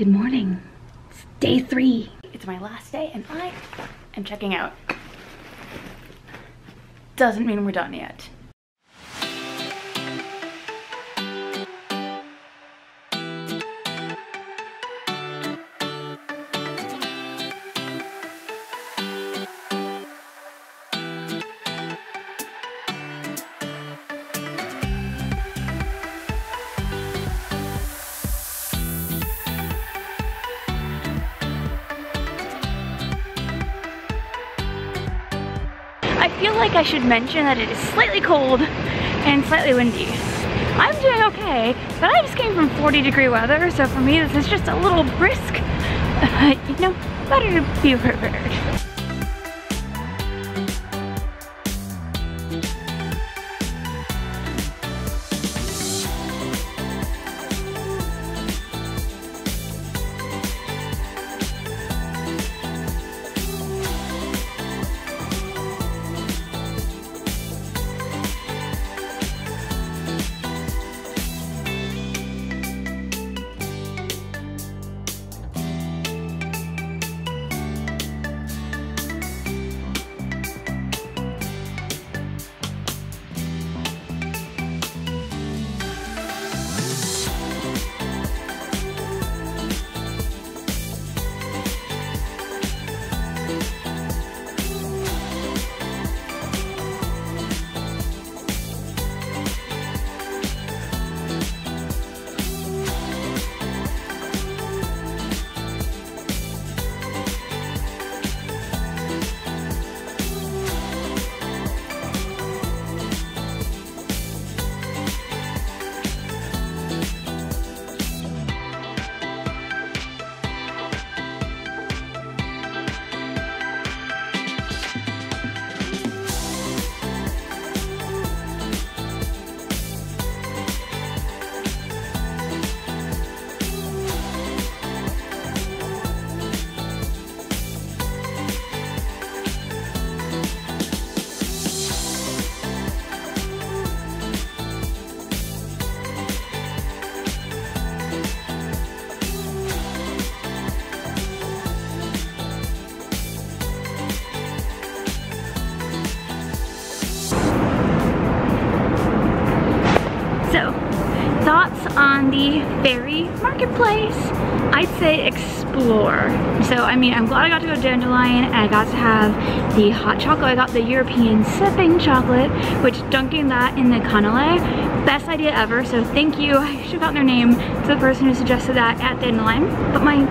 Good morning. It's day three. It's my last day and I am checking out. Doesn't mean we're done yet. Feel like I should mention that it is slightly cold and slightly windy. I'm doing okay, but I just came from 40 degree weather, so for me this is just a little brisk. you know, better to be prepared. On the ferry marketplace. I'd say explore. So, I mean, I'm glad I got to go to Dandelion and I got to have the hot chocolate. I got the European sipping chocolate, which dunking that in the cannelé, best idea ever. So thank you. I should have gotten their name to the person who suggested that at Dandelion. But my,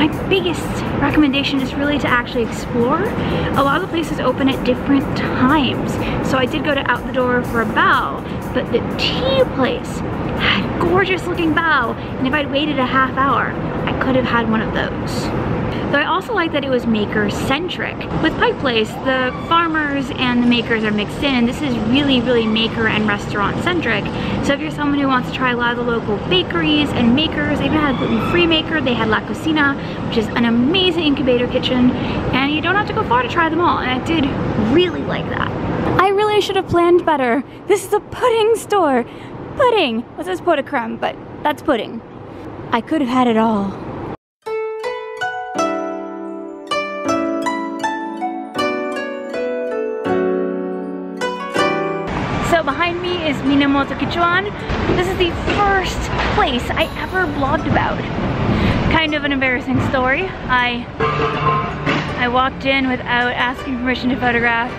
my biggest recommendation is really to actually explore. A lot of the places open at different times. So I did go to Out the Door for a bao, but the tea place had gorgeous looking bao. And if I'd waited a half hour, I could have had one of those. Though I also like that it was maker-centric. With Pike Place, the farmers and the makers are mixed in, and this is really, really maker and restaurant-centric. So if you're someone who wants to try a lot of the local bakeries and makers, they even had gluten-free maker, they had La Cocina, which is an amazing incubator kitchen, and you don't have to go far to try them all, and I did really like that. I really should have planned better. This is a pudding store. Pudding! Well, this says pot de creme, but that's pudding. I could have had it all. Is Minamoto Kitchoan. This is the first place I ever blogged about. Kind of an embarrassing story. I I walked in without asking permission to photograph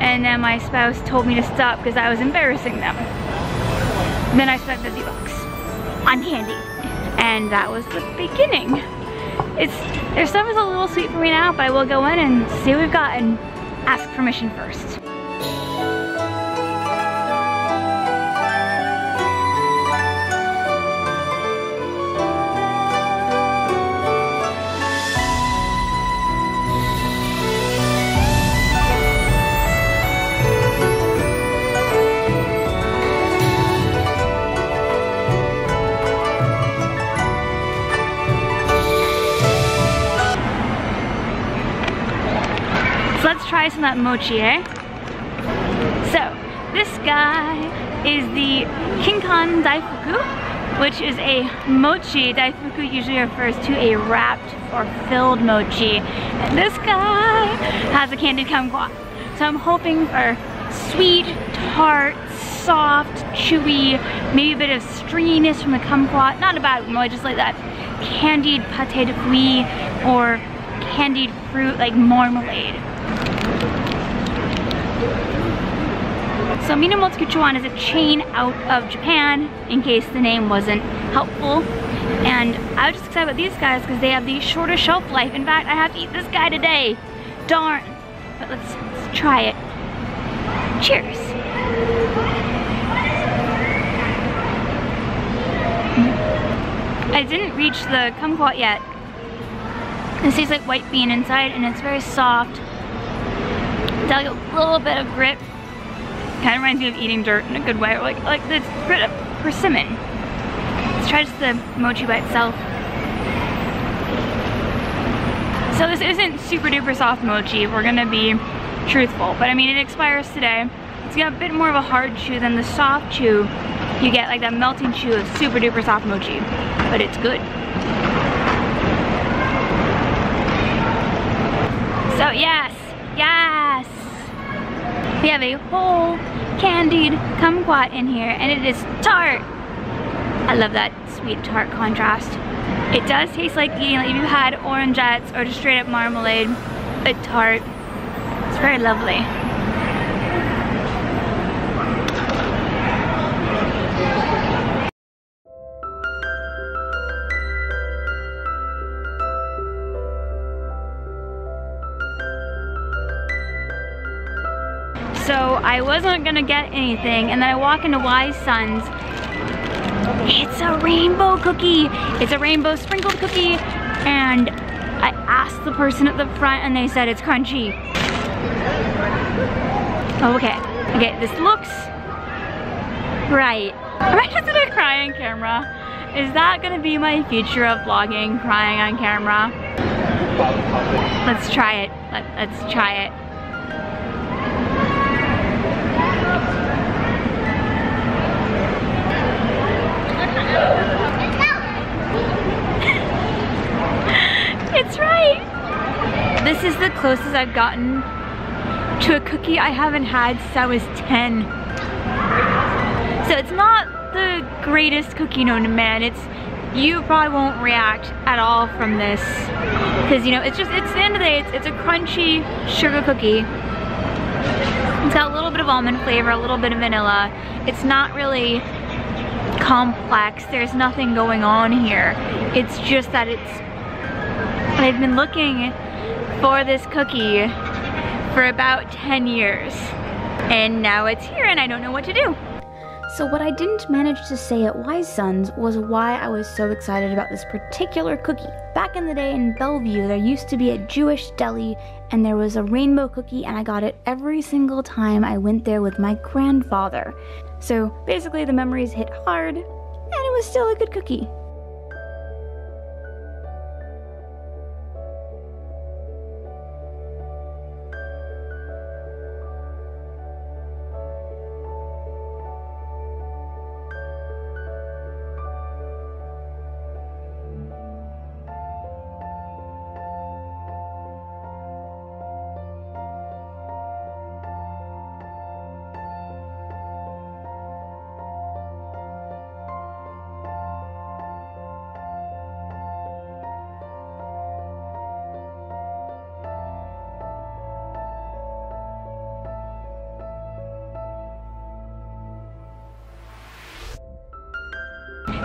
and then my spouse told me to stop because I was embarrassing them. then I spent 50 bucks on candy and that was the beginning. It's Their stuff is a little sweet for me now, but I will go in and see what we've got and ask permission first. Some that mochi, eh? So, this guy is the Kinkan Daifuku. which is a mochi. Daifuku usually refers to a wrapped or filled mochi. And this guy has a candied kumquat. So I'm hoping for sweet, tart, soft, chewy, maybe a bit of stringiness from the kumquat. Not a bad one, just like that candied pate de fruit or candied fruit like marmalade. So Minamoto Kitchoan is a chain out of Japan, in case the name wasn't helpful. And I was just excited about these guys because they have the shorter shelf life. In fact, I have to eat this guy today. Darn. But let's, let's try it. Cheers. I didn't reach the kumquat yet. This tastes like white bean inside and it's very soft. Like a little bit of grit. Kind of reminds me of eating dirt in a good way. Like, like this grit of persimmon. Let's try just the mochi by itself. So this isn't super duper soft mochi, we're gonna be truthful. But I mean, it expires today. It's got a bit more of a hard chew than the soft chew you get, like that melting chew of super duper soft mochi. But it's good. So yes. We have a whole candied kumquat in here and it is tart. I love that sweet tart contrast. It does taste like eating, like if you had orangettes or just straight up marmalade, but tart. It's very lovely. I wasn't gonna get anything and then I walk into Wise Sons. It's a rainbow cookie. It's a rainbow sprinkled cookie and I asked the person at the front and they said it's crunchy. Oh, okay, okay, this looks right. Am I just gonna cry on camera? Is that gonna be my future of vlogging, crying on camera? Let's try it, Let, let's try it. it's right. This is the closest I've gotten to a cookie I haven't had since I was 10. So it's not the greatest cookie known to man. It's you probably won't react at all from this because you know it's just it's the end of the day it's, it's a crunchy sugar cookie it's got a little bit of almond flavor a little bit of vanilla it's not really complex. There's nothing going on here. It's just that it's, I've been looking for this cookie for about 10 years. And now it's here and I don't know what to do. So what I didn't manage to say at Wise Sons was why I was so excited about this particular cookie. Back in the day in Bellevue, there used to be a Jewish deli and there was a rainbow cookie and I got it every single time I went there with my grandfather. So basically the memories hit hard, and it was still a good cookie.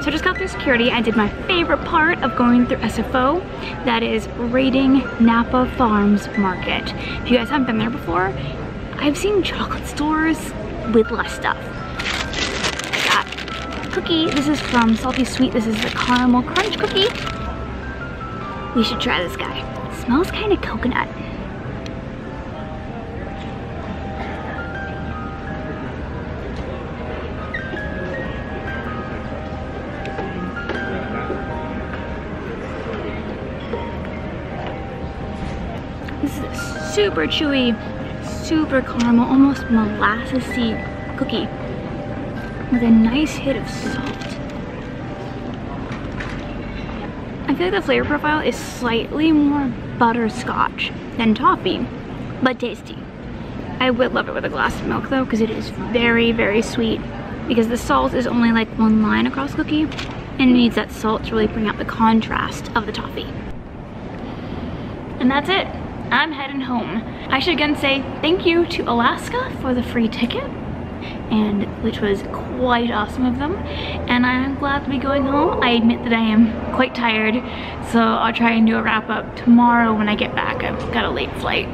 So I just got through security. I did my favorite part of going through SFO. That is raiding Napa Farms Market. If you guys haven't been there before, I've seen chocolate stores with less stuff. I got cookie. This is from Salty Sweet. This is the caramel crunch cookie. We should try this guy. It smells kind of coconut. Super chewy, super caramel, almost molassesy cookie with a nice hit of salt. I feel like the flavor profile is slightly more butterscotch than toffee, but tasty. I would love it with a glass of milk though, because it is very, very sweet. Because the salt is only like one line across cookie, and needs that salt to really bring out the contrast of the toffee. And that's it. I'm heading home. I should again say thank you to Alaska for the free ticket and which was quite awesome of them and I'm glad to be going home. I admit that I am quite tired so I'll try and do a wrap up tomorrow when I get back. I've got a late flight.